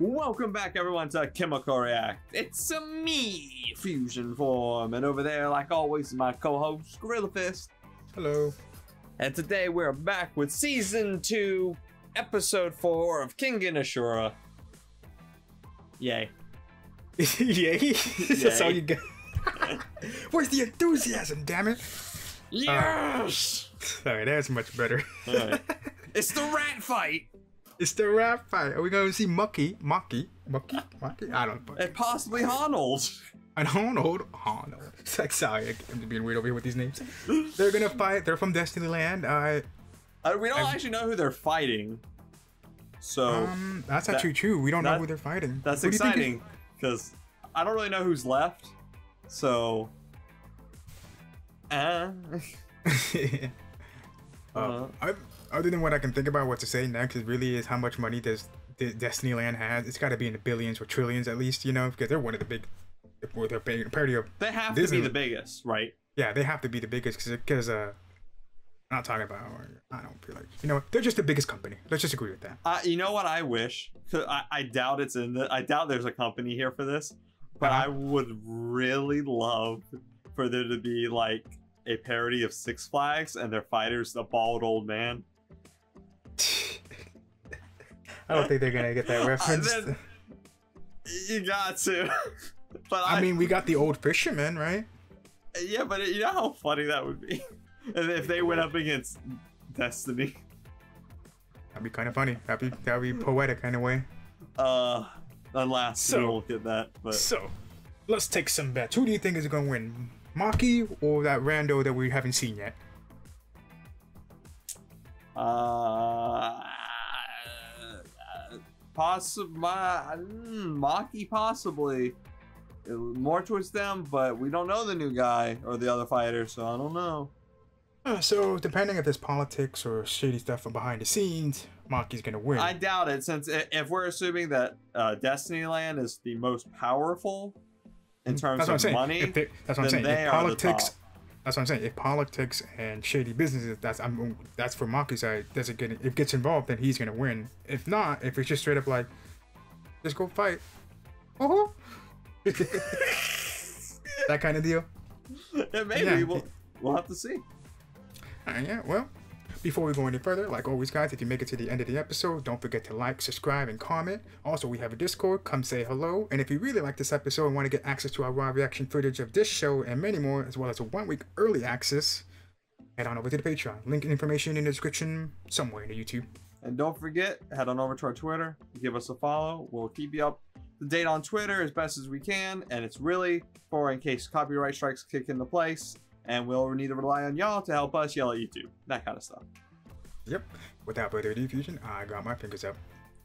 Welcome back, everyone, to Chemical React. It's a me, Fusion Form, and over there, like always, is my co-host Gorilla Fist. Hello. And today we're back with season two, episode four of Kengan Ashura. Yay! Yay! That's all you get. Where's the enthusiasm? Damn it! Yes. Sorry, that's much better. It's the rat fight, It's the rap fight. Are we going to see Mucky? Mucky? Mucky? Mucky? I don't. and possibly Arnold. And don't know. Oh. It's like sorry, I'm being weird over here with these names. They're gonna fight. They're from Destiny Land. Uh, Uh, we don't I'm- actually know who they're fighting, so um, that's that- actually true. We don't know who they're fighting. that's Who exciting because I don't really know who's left. So, uh, uh, I, other than what I can think about what to say next, it really is how much money does D- Destiny Land has. It's got to be in the billions or trillions at least, you know, because they're one of the big. Or they're big, parody of they have to be the biggest, right? Yeah, they have to be the biggest because uh, I'm not talking about. I don't feel like you know they're just the biggest company. Let's just agree with that. Uh, you know what I wish? I, I doubt it's in the. I doubt there's a company here for this, but Uh-huh. I would really love for there to be like a parody of Six Flags and their fighters, the bald old man. I don't think they're gonna get that reference. then- You got to. but I, I mean, we got the old fisherman, right? yeah, but you know how funny that would be, if they went up against Destiny. That'd be kind of funny. That'd be that'd be poetic kind of way. Uh, unless So- we'll get that, but So, let's take some bets. Who do you think is gonna win, Maki or that rando that we haven't seen yet? uh, possibly Maki possibly Uh, more towards them, but we don't know the new guy or the other fighter, so I don't know. Uh, so, depending if there's politics or shady stuff from behind the scenes, Maki's gonna win. I doubt it, since if we're assuming that uh, Destiny Land is the most powerful in terms Mm, what I'm of saying. money, they- that's what I'm saying. they If politics. That's what I'm saying. If politics and shady businesses, that's I'm that's for Maki's side. Does it get if it gets involved, then he's gonna win. If not, if it's just straight up like, just go fight, uh-huh. that kind of deal. Yeah, maybe Yeah. we'll we'll have to see. Alright, yeah, well, before we go any further, like always, guys, if you make it to the end of the episode, don't forget to like, subscribe, and comment. Also, we have a Discord. Come say hello. And if you really like this episode and want to get access to our raw reaction footage of this show and many more, as well as a one week early access, head on over to the Patreon. Link information in the description somewhere in the YouTube. And don't forget, head on over to our Twitter, give us a follow. We'll keep you up to date on Twitter as best as we can, and it's really for in case copyright strikes kick into place, and we'll need to rely on y'all to help us yell at YouTube, that kind of stuff. Yep. Without further ado, Fusion, I got my fingers up.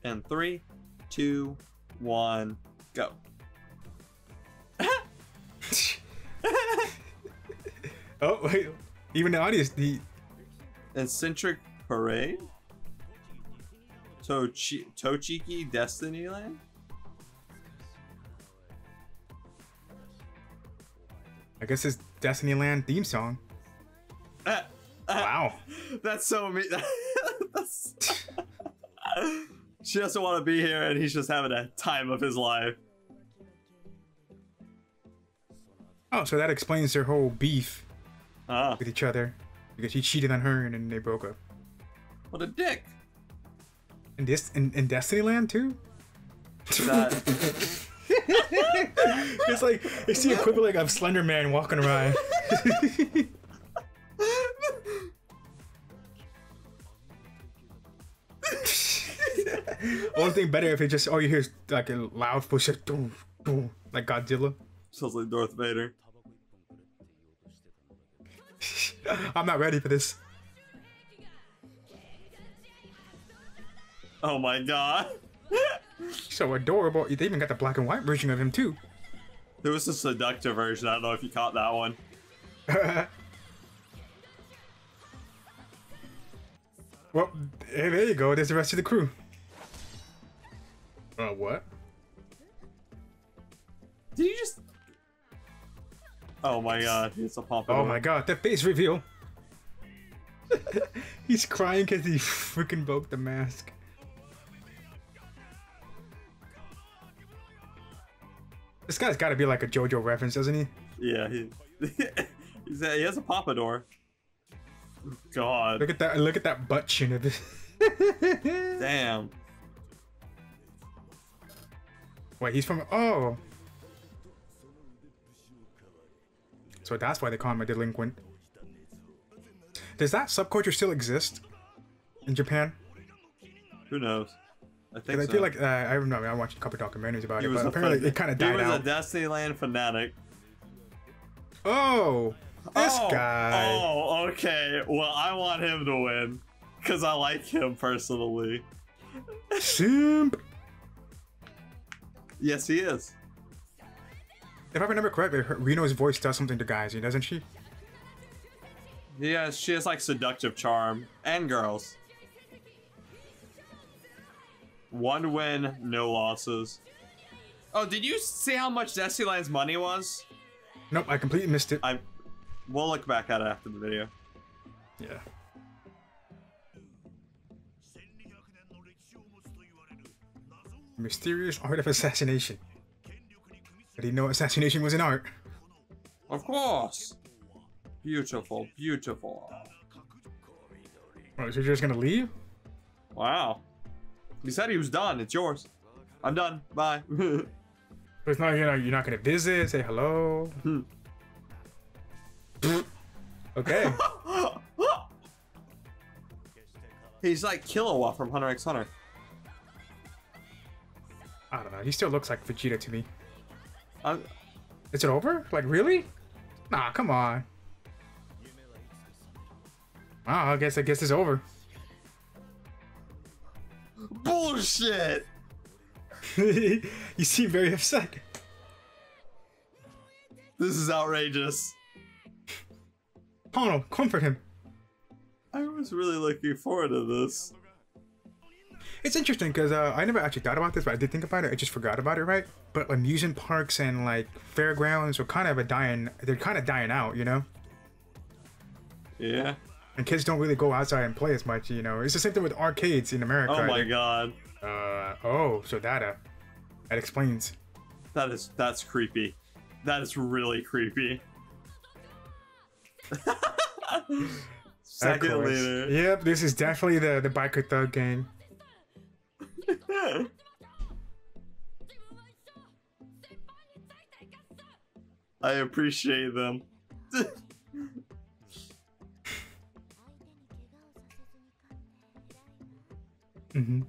And three, two, one, go. Oh, wait. Even the audience, the Eccentric Parade? Tochi- Tochiki Destiny Land? I guess it's Destiny Land theme song. Wow. That's so me. That's... she doesn't want to be here, and he's just having a time of his life. Oh, so that explains their whole beef Ah, with each other because he cheated on her and then they broke up. what a dick! In this in, in Destiny Land too? That It's like it's the equivalent of Slender Man walking around. Only thing better if it just all you hear is like a loud footstep, boom, boom, like Godzilla. sounds like Darth Vader. I'm not ready for this. Oh my god! So adorable. They even got the black and white version of him too. There was a seductive version. I don't know if you caught that one. Well, hey, there you go. There's the rest of the crew. Uh, what? Did you just? Oh my god! It's a pump. Oh my god, the face reveal. He's crying because he freaking broke the mask. This guy's got to be like a JoJo reference, doesn't he? Yeah, he he's a, he has a pompadour. God, Look at that! Look at that butt chin of this. damn. Wait, he's from. Oh. So that's why they call him a delinquent. Does that subculture still exist in Japan? Who knows? I think 'Cause I so. feel like uh, I don't know. I watched a couple documentaries about he it, but apparently fan- it kind of died out. He was out. a Destinyland fanatic. oh, this oh, guy. Oh, okay. Well, I want him to win because I like him personally. Simp. Yes, he is. If I remember correctly, Reno's voice does something to guys, doesn't she? He has, she has like seductive charm and girls. One win, no losses. Oh, did you see how much Destinyland's money was? Nope, I completely missed it. I, we'll look back at it after the video. Yeah. Mysterious art of assassination. I didn't know assassination was an art. Of course. Beautiful, beautiful. Oh, so you're just gonna leave? Wow. He said he was done. It's yours. I'm done. Bye. But it's not, you know, you're not gonna visit, say hello. Hmm. okay. He's like Killua from Hunter x Hunter. I don't know. He still looks like Vegeta to me. I'm, Is it over? Like really? Nah, come on. Wow, I guess I guess it's over. Bullshit. you seem very upset. This is outrageous. Pono, comfort him. I was really looking forward to this. It's interesting because uh, I never actually thought about this, but I did think about it. I just forgot about it, right? But amusement parks and like fairgrounds are kind of a dying. They're kind of dying out, you know. Yeah. And kids don't really go outside and play as much, you know. It's the same thing with arcades in America. Oh my god. Uh oh, so that uh, that explains. That is that's creepy. That is really creepy. Second leader. Yep, this is definitely the the biker thug gang. I appreciate them. hmm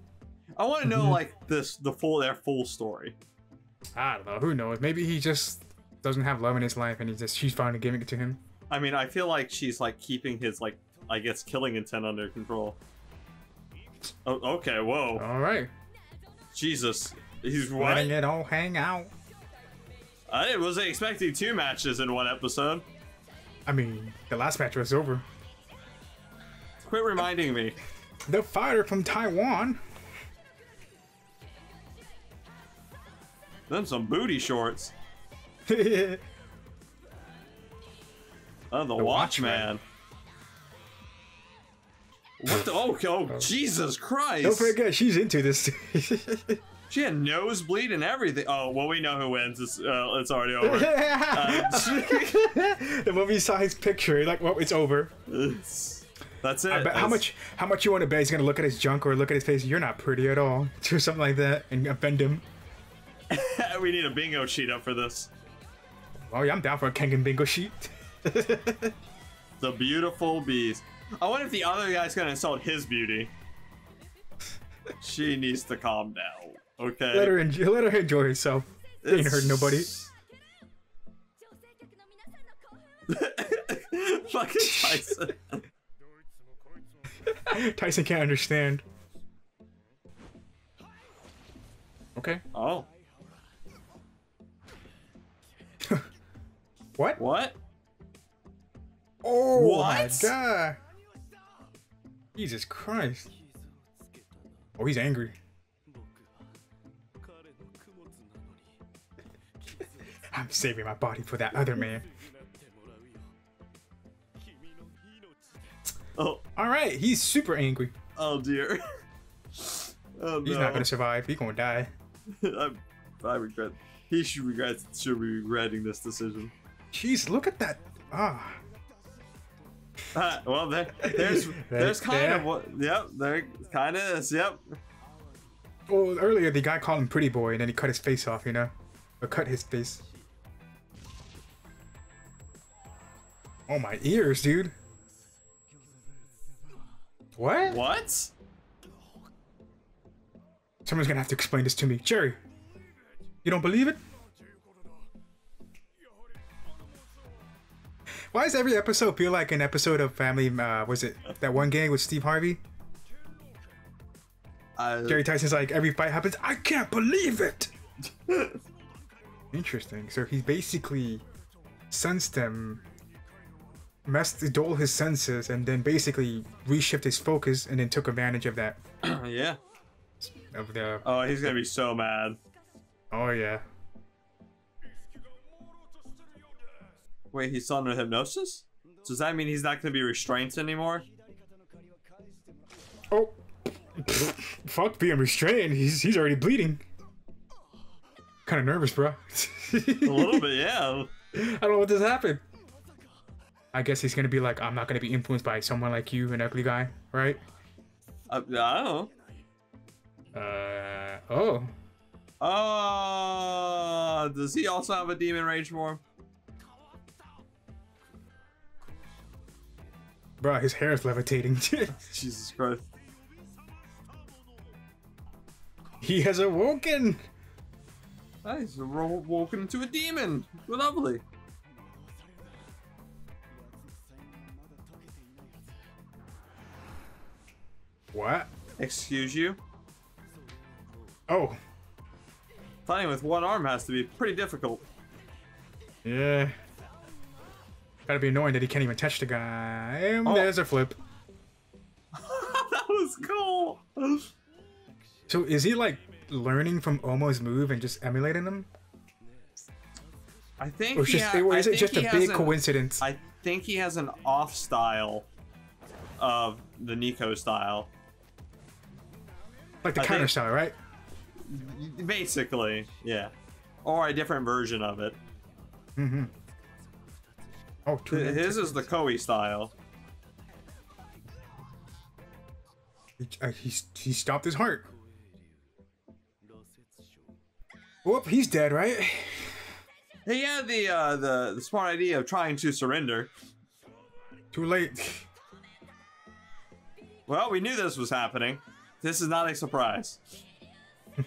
I want to know Mhm. like this the full their full story. I don't know. Who knows? Maybe he just doesn't have love in his life, and he just she's finally giving it to him. I mean, I feel like she's like keeping his like I guess killing intent under control. Oh, okay. Whoa. All right, Jesus. He's letting it all hang out. I wasn't expecting two matches in one episode. I mean, the last match was over. Quit reminding me. The fighter from Taiwan. Then some booty shorts. Oh, the, The Watchman. What the? Oh, oh, Jesus Christ! Don't forget she's into this. She had nosebleed and everything. Oh, well, we know who wins. It's, uh, it's already over. the movie saw his picture, like, well, it's over. It's- that's it. I bet, how much? How much you want to bet he's gonna look at his junk or look at his face? You're not pretty at all, or something like that, and offend him. we need a bingo sheet up for this. Oh yeah, I'm down for a Kengan bingo sheet. The beautiful beast. I wonder if the other guy's gonna insult his beauty. she needs to calm down. Okay. let her enjoy. Let her enjoy herself. Ain't It's- hurt nobody. Fucking Tyson. Tyson can't understand. Okay. Oh, What? what? Oh What? my god. Jesus Christ. Oh, he's angry. I'm saving my body for that other man. Oh, All right, he's super angry. oh dear. Oh no. He's not gonna survive. He's gonna die. I regret. He should regret. Should be regretting this decision. Jeez, look at that. Ah. Uh, well, there, there's there's kind there. of what. Yep, there kind of is. Yep. Well, earlier the guy called him pretty boy, and then he cut his face off, you know? Or cut his face. Oh, my ears, dude. What? What? Someone's gonna have to explain this to me. Jerry, you don't believe it? Why does every episode feel like an episode of Family? Uh, was it that one gang with Steve Harvey? Uh, Jerry Tyson's like every fight happens. I can't believe it. Interesting. So he's basically sensed them, messed dull his senses, and then basically reshift his focus, and then took advantage of that. yeah. Of the Oh, he's gonna be so mad. oh yeah. Wait, he's still under hypnosis? Does that mean he's not gonna be restrained anymore? Oh, fuck being restrained. He's he's already bleeding. Kind of nervous, bro. A little bit, yeah. I don't know what just happened. I guess he's gonna be like, I'm not gonna be influenced by someone like you, an ugly guy, right? Uh, I don't know. Uh oh. Oh, does he also have a demon rage form? Bro, his hair is levitating. Jesus Christ. he has awoken. Nice, we're woken into a demon. Lovely. What? Excuse you? Oh, Fighting with one arm has to be pretty difficult. yeah. Gotta be annoying that he can't even touch the guy. And Oh. there's a flip. that was cool. So is he like learning from Ohma's move and just emulating them? I think Or is, just, or I is it just a big an- coincidence? I think he has an off style of the Niko style. Like the I counter style, right? Basically, yeah. Or a different version of it. Mm-hmm. Oh, two His is the Koei style. He, uh, he, he stopped his heart. Whoop, he's dead, right? He had the uh, the the smart idea of trying to surrender. Too late. Well, we knew this was happening. This is not a surprise.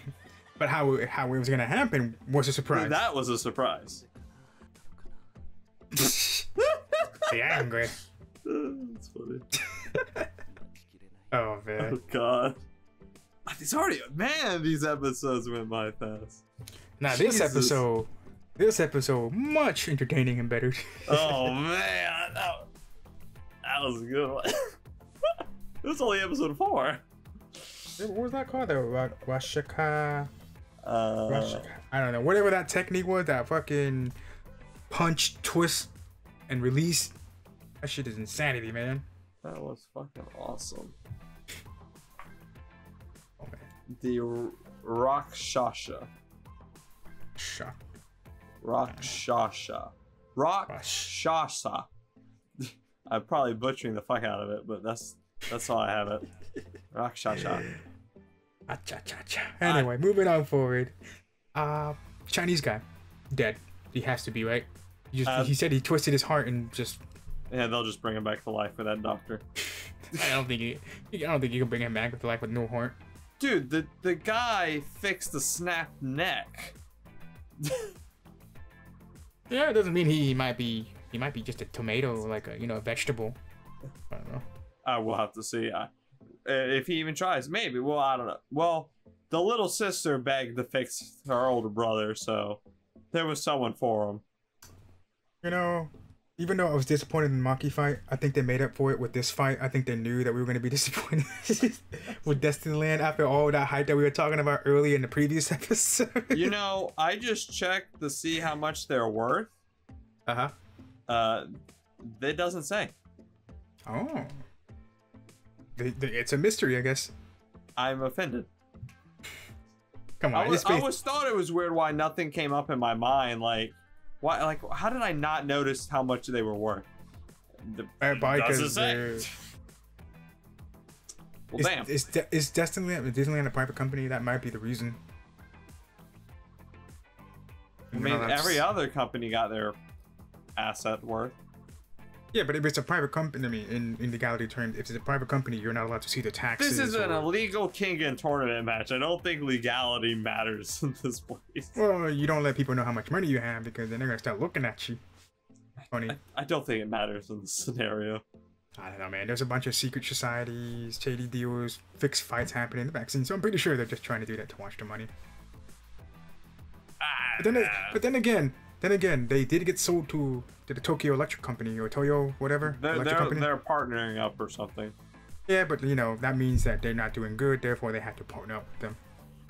But how it- how it was gonna happen was a surprise. That was a surprise. the angry. That's funny. Oh man. Oh god. It's already man. These episodes went by fast. Now this Jesus. episode, this episode much entertaining and better. Oh man, that, that was a good one. it was only episode four. What was that called? The Ra- Rashika. Uh. I don't know. Whatever that technique was, that fucking punch, twist, and release. That shit is insanity, man. that was fucking awesome. Oh man. The R- Rakshasha. Shock. Rakshasha. Rakshasha. I'm probably butchering the fuck out of it, but that's that's how I have it. Rakshasha. Acha-cha-cha. Anyway, moving on forward. Uh, Chinese guy, dead. He has to be right. He, just, Uh, he said he twisted his heart and just. Yeah, they'll just bring him back to life with that doctor. I don't think he. I don't think you can bring him back with life with no heart. Dude, the the guy fixed the snapped neck. Yeah, it doesn't mean he might be. He might be just a tomato, like a you know a vegetable. I don't know. I will have to see. I, if he even tries, maybe. Well, I don't know. Well, the little sister begged to fix her older brother, so there was someone for him. You know, even though I was disappointed in the Maki fight, I think they made up for it with this fight. I think they knew that we were going to be disappointed with Destiny Land after all that hype that we were talking about earlier in the previous episode. You know, I just checked to see how much they're worth. uh huh. Uh, it doesn't say. Oh. It's a mystery, I guess. I'm offended. Come I, on, was, it's I always thought it was weird why nothing came up in my mind. Like, why? Like, how did I not notice how much they were worth? The, uh, doesn't because say. Well, Is, damn. is, De- is Disneyland, Disneyland a private company? That might be the reason. I mean, every other company got their asset worth. Yeah, but if it's a private company, I mean, in, in legality terms, if it's a private company, you're not allowed to see the taxes. This is an illegal Kengan tournament match. I don't think legality matters in this place. Well, you don't let people know how much money you have because then they're gonna start looking at you. Funny. I don't think it matters in this scenario. I don't know, man. There's a bunch of secret societies, shady deals, fixed fights happening in the back so I'm pretty sure they're just trying to do that to watch the money. Ah. But then, but then again, then again, they did get sold to, to the Tokyo Electric Company or Toyo, whatever they're, electric they're, company. they're partnering up or something. Yeah, but you know that means that they're not doing good, therefore they have to partner up with them.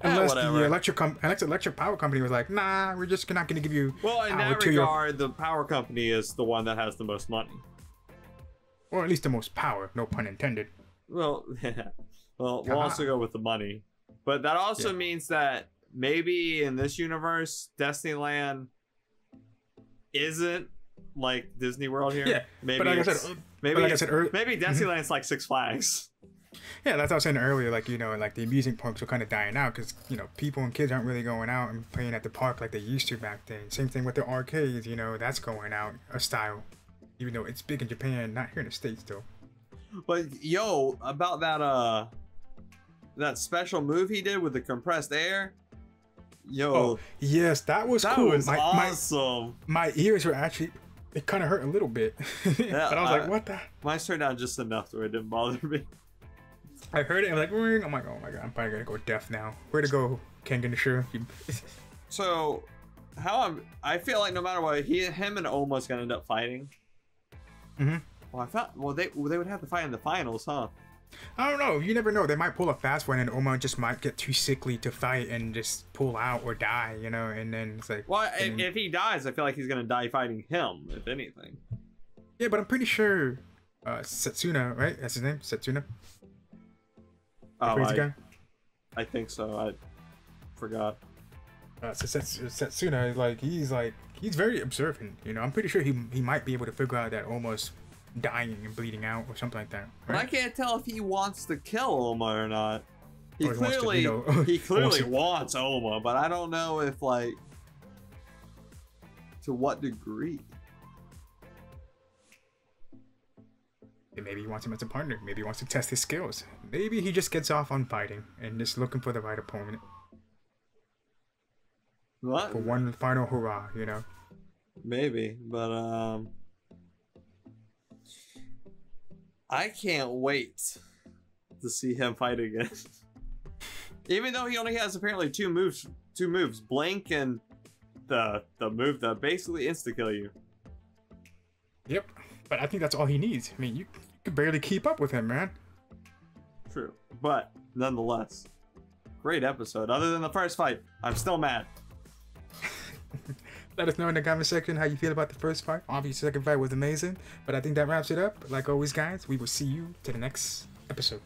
Eh, Unless the electric com- electric electric power company was like, nah, we're just not gonna give you. Well, in that to your- regard, the power company is the one that has the most money. or at least the most power, no pun intended. Well, well, we'll Ah. also go with the money, but that also Yeah. means that maybe in this universe, Destinyland isn't like Disney World here. Yeah, maybe but like I said, maybe like I said maybe Destinyland's like Six Flags. Yeah, that's what I was saying earlier. Like you know, like the amusement parks are kind of dying out because you know people and kids aren't really going out and playing at the park like they used to back then. Same thing with the arcades. You know, that's going out a style, even though it's big in Japan, not here in the states though. But yo, about that uh, that special move he did with the compressed air. Yo, Oh, yes, that was that cool. was my, awesome. my my ears were actually it kind of hurt a little bit, but I was I- like, what the? Mine turned out just enough where it didn't bother me. I heard it. I'm like, "Ring." I'm like, oh my god, I'm probably gonna go deaf now. Where to go, Kengan Sure. So, how I'm, I feel like no matter what, he, him, and Ohma's gonna end up fighting. Mhm. Well, I thought, well, they well, they would have to fight in the finals, huh? I don't know. You never know. They might pull a fast one, and Ohma just might get too sickly to fight and just pull out or die. You know, and then it's like, Well, if, and- if he dies, I feel like he's gonna die fighting him, if anything. yeah, but I'm pretty sure uh, Setsuna, right? That's his name, Setsuna. Oh, crazy I, guy. I think so. I forgot. Uh, so Sets- Setsuna is like he's like he's very observant. You know, I'm pretty sure he he might be able to figure out that Ohma's dying and bleeding out or something like that. But I can't tell if he wants to kill Ohma or not. He Or he wants to, clearly, you know, he wants clearly to- wants Ohma, but I don't know if like to what degree. And Maybe he wants him as a partner. Maybe he wants to test his skills. Maybe he just gets off on fighting and just looking for the right opponent What? for one final hurrah. You know. Maybe, but um, I can't wait to see him fight again. Even though he only has apparently two moves, two moves, blink and the the move that basically insta kill you. Yep. But I think that's all he needs. I mean, you, you could barely keep up with him, man. True, but nonetheless, great episode. Other than the first fight, I'm still mad. Let us know in the comment section how you feel about the first fight. Obviously, second fight was amazing. But I think that wraps it up. Like always, guys, we will see you to the next episode.